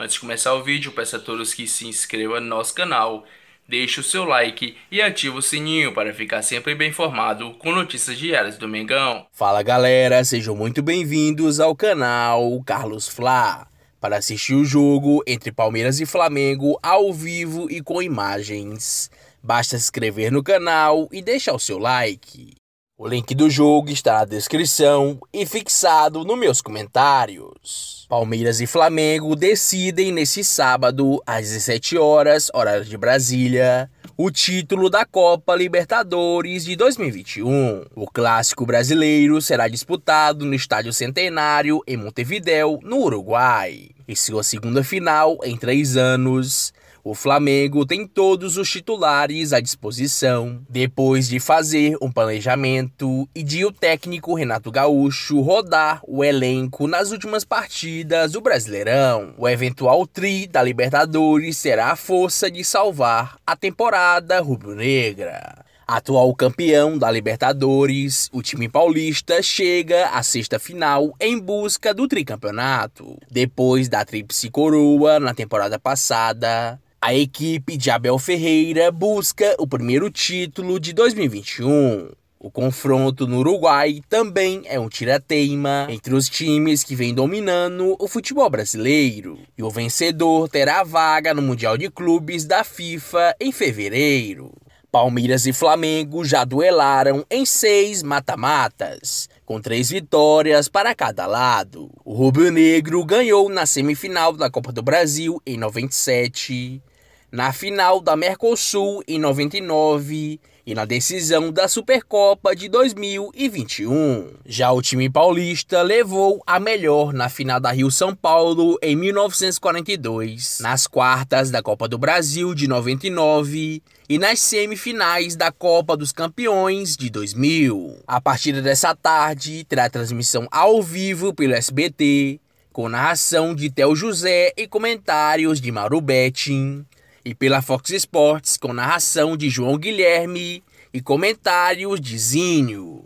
Antes de começar o vídeo, peço a todos que se inscrevam no nosso canal, deixe o seu like e ative o sininho para ficar sempre bem informado com notícias diárias do Mengão. Fala galera, sejam muito bem-vindos ao canal Carlos Fla para assistir o jogo entre Palmeiras e Flamengo ao vivo e com imagens. Basta se inscrever no canal e deixar o seu like. O link do jogo está na descrição e fixado nos meus comentários. Palmeiras e Flamengo decidem nesse sábado, às 17 horas, horário de Brasília, o título da Copa Libertadores de 2021. O clássico brasileiro será disputado no Estádio Centenário, em Montevidéu, no Uruguai. Em sua segunda final em três anos, o Flamengo tem todos os titulares à disposição, depois de fazer um planejamento e de o técnico Renato Gaúcho rodar o elenco nas últimas partidas do Brasileirão. O eventual tri da Libertadores será a força de salvar a temporada rubro-negra. Atual campeão da Libertadores, o time paulista chega à sexta final em busca do tricampeonato. Depois da tríplice coroa na temporada passada, a equipe de Abel Ferreira busca o primeiro título de 2021. O confronto no Uruguai também é um tirateima entre os times que vêm dominando o futebol brasileiro. E o vencedor terá vaga no Mundial de Clubes da FIFA em fevereiro. Palmeiras e Flamengo já duelaram em seis mata-matas, com três vitórias para cada lado. O rubro-negro ganhou na semifinal da Copa do Brasil em 97, na final da Mercosul em 99 e na decisão da Supercopa de 2021. Já o time paulista levou a melhor na final da Rio São Paulo em 1942, nas quartas da Copa do Brasil de 99 e nas semifinais da Copa dos Campeões de 2000. A partida dessa tarde terá transmissão ao vivo pelo SBT, com narração de Theo José e comentários de Mauro Betting e pela Fox Sports com narração de João Guilherme e comentários de Zinho.